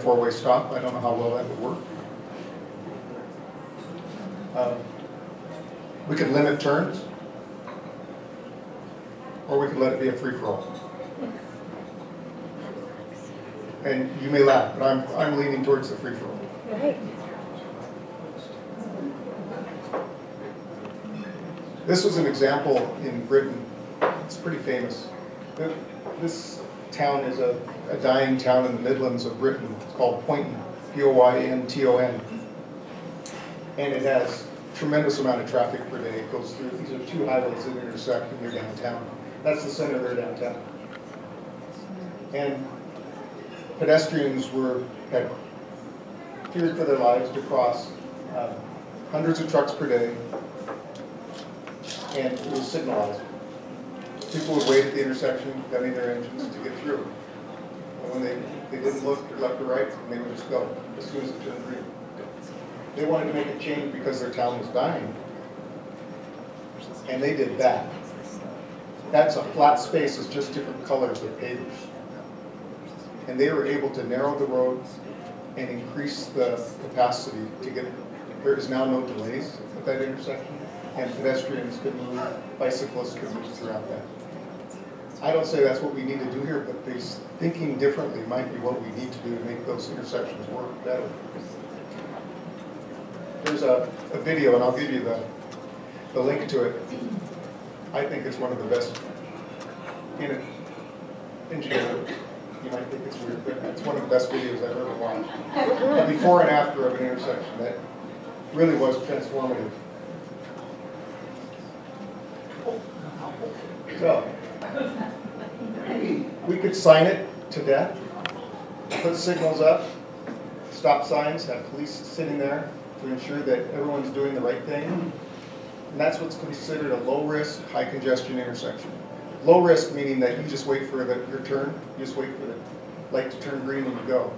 four-way stop. I don't know how well that would work. Um, We could limit turns. Or we could let it be a free-for-all. And you may laugh, but I'm, I'm leaning towards the free-for-all. Right. This was an example in Britain. It's pretty famous. This town is a, a dying town in the Midlands of Britain. It's called Poynton, P-O-Y-N-T-O-N. And it has tremendous amount of traffic per day. It goes through, these are two highways that intersect in their downtown. That's the center of their downtown. And pedestrians were, had feared for their lives to cross uh, hundreds of trucks per day, and it was signalized. People would wait at the intersection, gunning their engines to get through. And when they, they didn't look left or right, they would just go as soon as it turned green. They wanted to make a change because their town was dying. And they did that. That's a flat space, it's just different colors of pavers. And they were able to narrow the roads and increase the capacity to get, there is now no delays at that intersection, and pedestrians can move, bicyclists can move throughout that. I don't say that's what we need to do here, but thinking differently might be what we need to do to make those intersections work better. There's a, a video, and I'll give you the, the link to it. I think it's one of the best in it, engineered. You might think it's weird, but it's one of the best videos I've ever watched. A before and after of an intersection that really was transformative. So, we could sign it to death, put signals up, stop signs, have police sitting there to ensure that everyone's doing the right thing. And that's what's considered a low-risk, high-congestion intersection. Low risk meaning that you just wait for the, your turn, you just wait for the light to turn green and you go.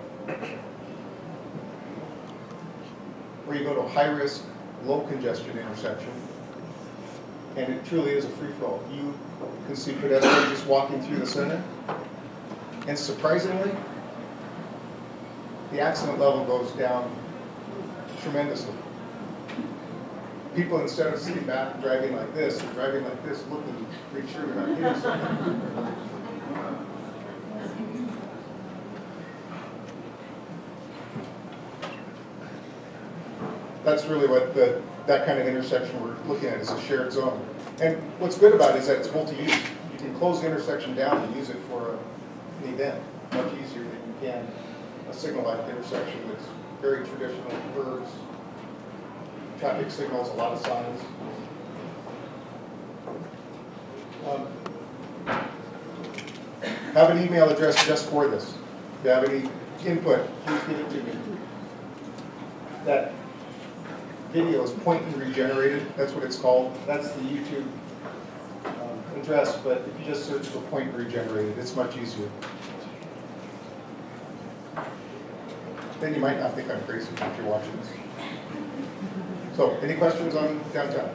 Or you go to a high-risk, low congestion intersection, and it truly is a free-for-all. You can see pedestrians just walking through the center, and surprisingly, the accident level goes down tremendously. People, instead of sitting back and driving like this, are driving like this, looking to make sure they're not hitting something. That's really what the, that kind of intersection we're looking at is a shared zone. And what's good about it is that it's multi-use. You can close the intersection down and use it for an event, much easier than you can a signal intersection that's very traditional, curves, traffic signals, a lot of signs. Um, Have an email address just for this. If you have any input, please give it to me. That video is Poynton regenerated, that's what it's called. That's the YouTube um, address, but if you just search for Poynton regenerated, it's much easier. Then you might not think I'm crazy if you're watching this. So, any questions on downtown?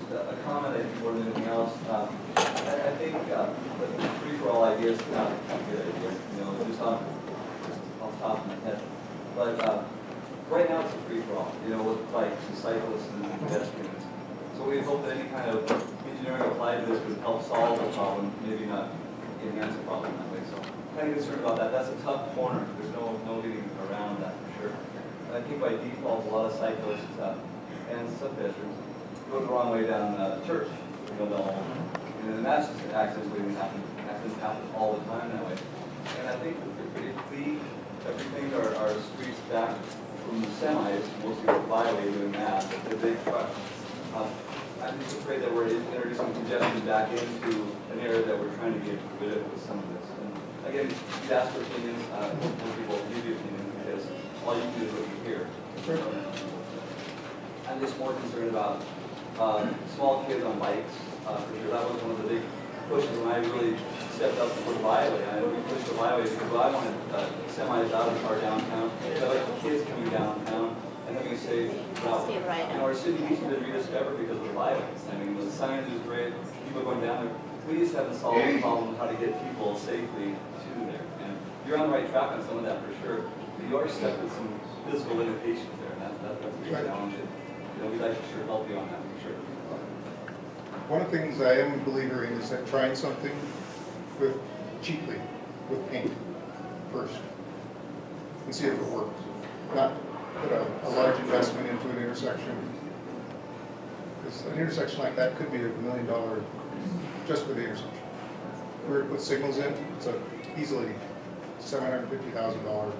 Just a comment, I think, more than anything else. Um, I, I think uh, the free-for-all ideas is not a good idea, you know, just on, just off the top of my head. But uh, right now, it's a free-for-all, you know, with bikes and cyclists and pedestrians. So we hope that any kind of engineering applied to this would help solve the problem, maybe not enhance the problem that way. So kind of concerned about that. That's a tough corner. There's no, no getting around that for sure. I think by default, a lot of cyclists uh, and some pedestrians go the wrong way down uh, Church. You know, they'll, and then that's just an accident waiting to happen. Accidents happen all the time that way. And I think if if we, if we think our, our streets back from the semis, mostly the byway doing that, the big trucks, uh, I'm just afraid that we're introducing congestion back into an area that we're trying to get rid of with some of this. And again, you ask for opinions, uh, people give you opinions because all you do is what you hear. I'm just more concerned about um, small kids on bikes, uh, for sure. That was one of the big pushes when I really stepped up for the byway. I we pushed the byway because I wanted uh, semis out of our downtown. I like the kids coming and having a safe route. Right You know, our city needs to be rediscovered because of the byways. I mean, the signage is great, people going down there. We just haven't solved the problem of how to get people safely to there. And you're on the right track on some of that for sure. But you are stuck with some physical limitations there, and that's, that's, that's a big Right. challenge. And, You know, we'd like to sure help you on that for sure. One of the things I am a believer in is that trying something with, cheaply, with paint first, and see if it works. Not put a, a large investment into an intersection. Because an intersection like that could be a million dollar, just for the intersection. We were to put signals in, it's a easily seven hundred and fifty thousand dollar.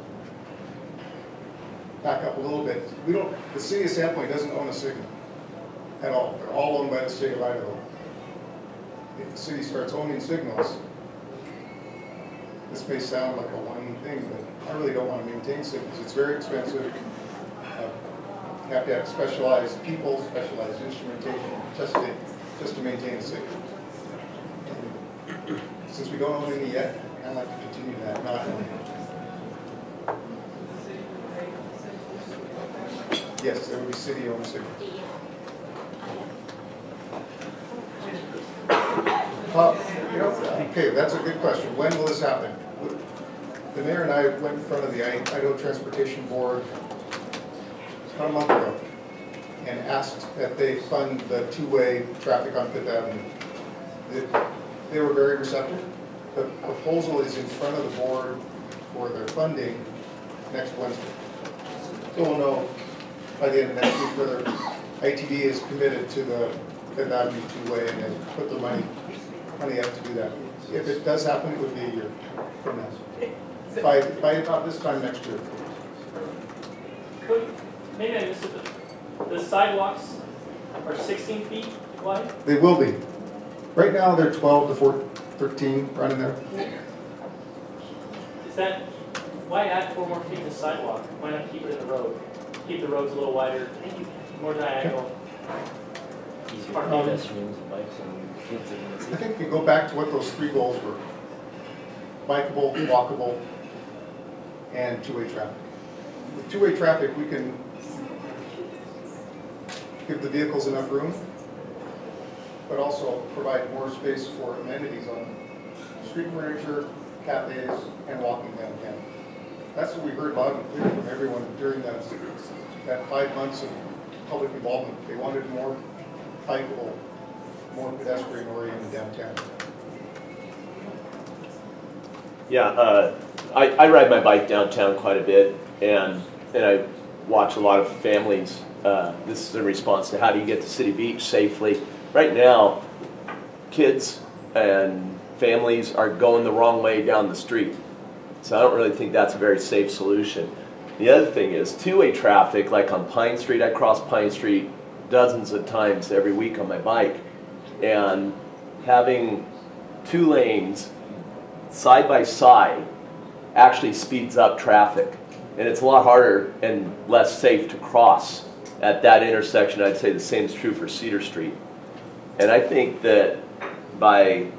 Back up a little bit, we don't, the city of Sandpoint doesn't own a signal at all. They're all owned by the state of Idaho. If the city starts owning signals, this may sound like a one thing, but I really don't want to maintain signals. It's very expensive. Have to have specialized people, specialized instrumentation, just to, just to maintain a signal. And Since we don't own any yet, I'd like to continue that, not owning. Yes, there would be city-owned know, okay, that's a good question. When will this happen? The mayor and I went in front of the Idaho Transportation Board about a month ago and asked that they fund the two-way traffic on Fifth Avenue. They- They were very receptive. The proposal is in front of the board for their funding next Wednesday. So we'll know by the end of next week whether ITD is committed to the Fifth Avenue two-way and put the money, money up to do that. If it does happen, it would be a year from now. By, by about this time next year. Could, maybe I missed it, but the sidewalks are sixteen feet wide? They will be. Right now, they're twelve to four, thirteen in there. Is that, why add four more feet to the sidewalk? Why not keep it in the road? Keep the roads a little wider, more diagonal. Easier for on it. pedestrians, bikes, and kids I and think we go back to what those three goals were. Bikeable, walkable, and two-way traffic. With two-way traffic, we can give the vehicles enough room, but also provide more space for amenities on street furniture, cafes, and walking downtown. That's what we heard loud and clear from everyone during that, that five months of public involvement. They wanted more bikeable, more pedestrian oriented downtown. Yeah, uh, I, I ride my bike downtown quite a bit, and, and I watch a lot of families. Uh, this is in response to how do you get to City Beach safely? Right now, kids and families are going the wrong way down the street. So I don't really think that's a very safe solution. The other thing is two-way traffic, like on Pine Street, I cross Pine Street dozens of times every week on my bike. And having two lanes side by side actually speeds up traffic. And it's a lot harder and less safe to cross at that intersection. I'd say the same is true for Cedar Street. And I think that by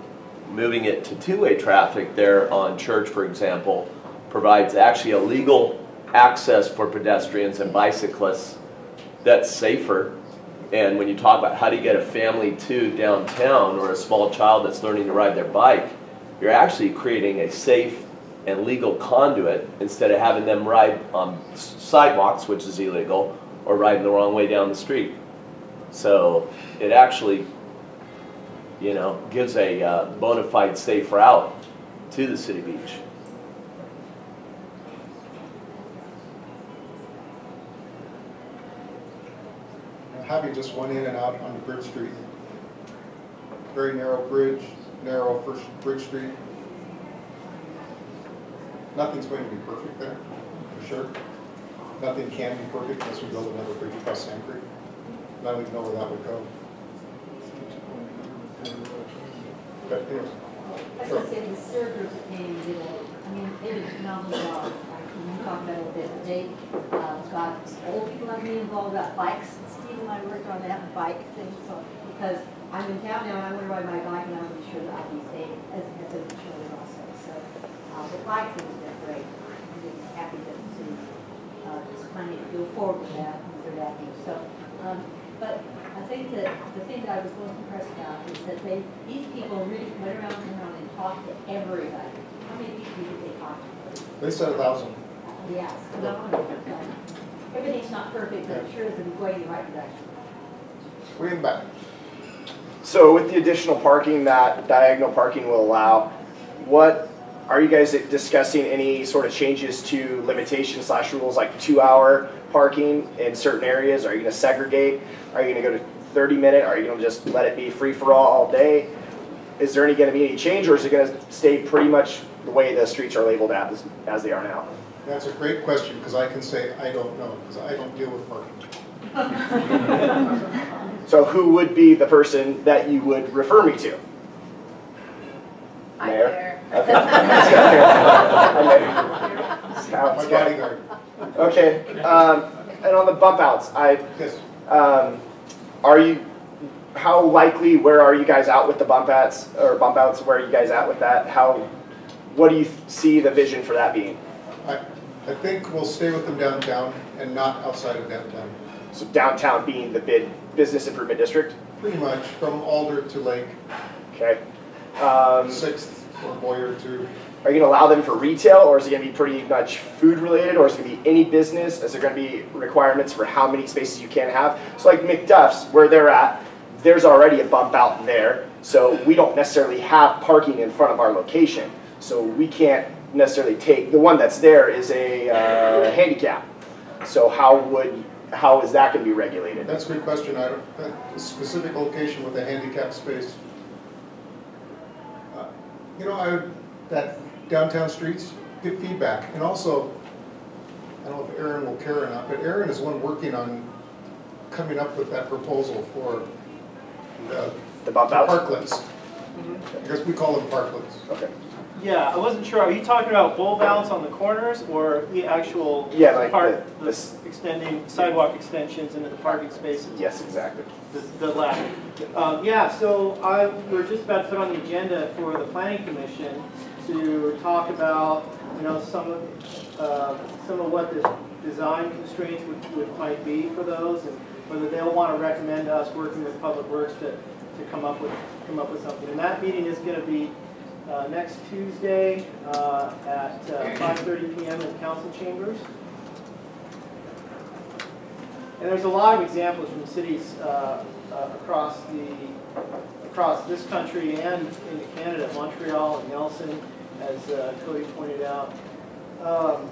moving it to two-way traffic there on Church, for example, provides actually a legal access for pedestrians and bicyclists that's safer. And when you talk about how do you get a family to downtown or a small child that's learning to ride their bike, you're actually creating a safe and legal conduit instead of having them ride on sidewalks, which is illegal, or riding the wrong way down the street. So it actually, you know, gives a uh, bona fide safe route to the city beach. Having just one in and out onto Bridge Street. Very narrow bridge, narrow First Bridge Street. Nothing's going to be perfect there, for sure. Nothing can be perfect unless we build another bridge across Sand Creek. I don't even know where that would go. But anyways, I was gonna say, the servers did, a- I mean, they did a phenomenal job. We talked about it a little bit, they, uh, got old people like me involved, got bikes. Steve and I worked on that bike thing, so, because I'm in town now, and I want to ride my bike, and I want to be sure that I'll be safe as, as a children also. So, uh, the bike thing been great. I'm happy to, to, uh, just kind of go forward with that, and for that thing. So, um, but I think that the thing that I was most impressed about is that they, these people really went around town and talked to everybody. How many people did they talk to? They said a thousand. Yes, no, everything's not perfect, but it sure is going in the right direction. Way in back. So with the additional parking that diagonal parking will allow, what, are you guys discussing any sort of changes to limitations slash rules like two-hour parking in certain areas? Are you gonna segregate? Are you gonna go to thirty minute? Are you gonna just let it be free-for-all all day? Is there any gonna be any change or is it gonna stay pretty much the way the streets are labeled as, as they are now? That's a great question, because I can say, I don't know, because I don't deal with parking. So who would be the person that you would refer me to? Mayor? Okay. Sounds My bodyguard. Okay, um, and on the bump outs, I, um, are you, how likely, where are you guys out with the bump outs, or bump outs, where are you guys at with that? How, what do you see the vision for that being? I, I think we'll stay with them downtown and not outside of downtown. So downtown being the bid, business improvement district, Pretty much from Alder to Lake, okay? Um, Sixth or Boyer to, Are you gonna allow them for retail, or is it gonna be pretty much food related, or is it gonna be any business? Is there gonna be requirements for how many spaces you can have? So like MickDuff's, where they're at, there's already a bump out there, so we don't necessarily have parking in front of our location. So we can't necessarily take, the one that's there is a uh, handicap. So how would, how is that gonna be regulated? that's a good question, I don't, that specific location with a handicap space. Uh, You know, I, that downtown streets, get feedback, and also, I don't know if Aaron will care or not, but Aaron is one working on coming up with that proposal for the The bump outs? parklets. I guess we call them parklets. Okay. Yeah, I wasn't sure, are you talking about bulb outs on the corners or the actual Yeah, like park, the- the this- extending sidewalk extensions into the parking spaces? Yes, exactly. The, the latter. Um, yeah, so I, we're just about to put on the agenda for the planning commission to talk about, you know, some of, uh, some of what the design constraints would, would, might be for those, and whether they'll want to recommend us working with Public Works to, to come up with, come up with something. And that meeting is gonna be, uh, next Tuesday, uh, at, uh, five thirty PM in council chambers. And there's a lot of examples from cities uh, uh, across the, across this country and in Canada, Montreal and Nelson, as Cody pointed out. Um,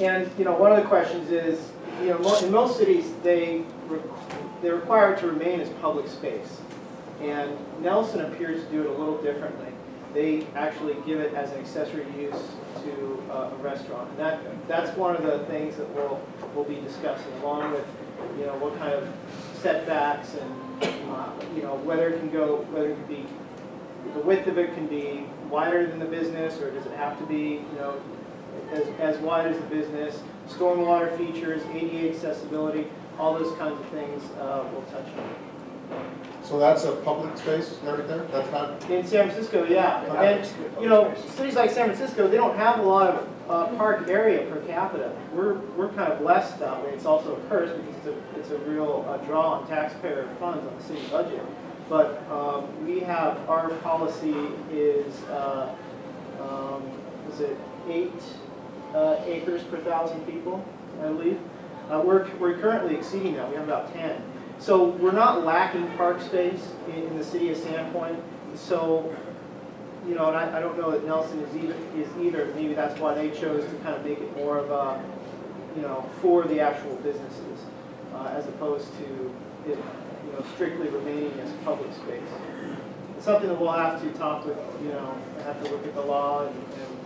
And, you know, one of the questions is, you know, in most cities, they, re- they're required to remain as public space. And Nelson appears to do it a little differently. They actually give it as an accessory use to uh, a restaurant. And that, that's one of the things that we'll, we'll be discussing, along with, you know, what kind of setbacks and, uh, you know, whether it can go, whether it can be, the width of it can be wider than the business, or does it have to be, you know, as, as wide as the business, stormwater features, ADA accessibility, all those kinds of things uh, we'll touch on. So that's a public space right there? That's not, In San Francisco, yeah. And, you know, cities like San Francisco, they don't have a lot of uh, park area per capita. We're, we're kind of blessed that way. It's also a curse because it's a, it's a real uh, draw on taxpayer funds on the city budget. But um, we have, our policy is, uh, um, is it eight uh, acres per thousand people, I believe? Uh, We're, we're currently exceeding that. We have about 10. So we're not lacking park space in, in the city of Sandpoint. So, you know, and I, I don't know that Nelson is either, is either. Maybe that's why they chose to kind of make it more of a, you know, for the actual businesses, uh, as opposed to it, you know, strictly remaining as public space. It's something that we'll have to talk with, you know, have to look at the law and, and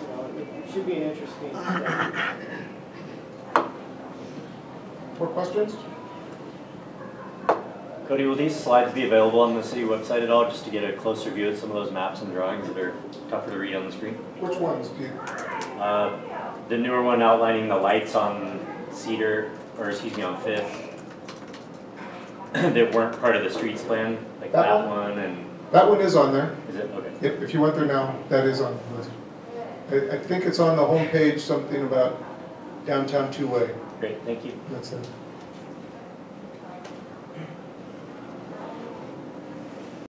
you know, it, it should be an interesting more questions? Cody, will these slides be available on the city website at all, just to get a closer view of some of those maps and drawings that are tougher to read on the screen? Which ones you, Uh, The newer one outlining the lights on Cedar, or excuse me, on Fifth, that weren't part of the streets plan, like That that one? one, and, that one is on there. is it, okay. Yep, if you went there now, that is on the list. I, I think it's on the homepage, something about downtown two-way. Great, thank you. That's it.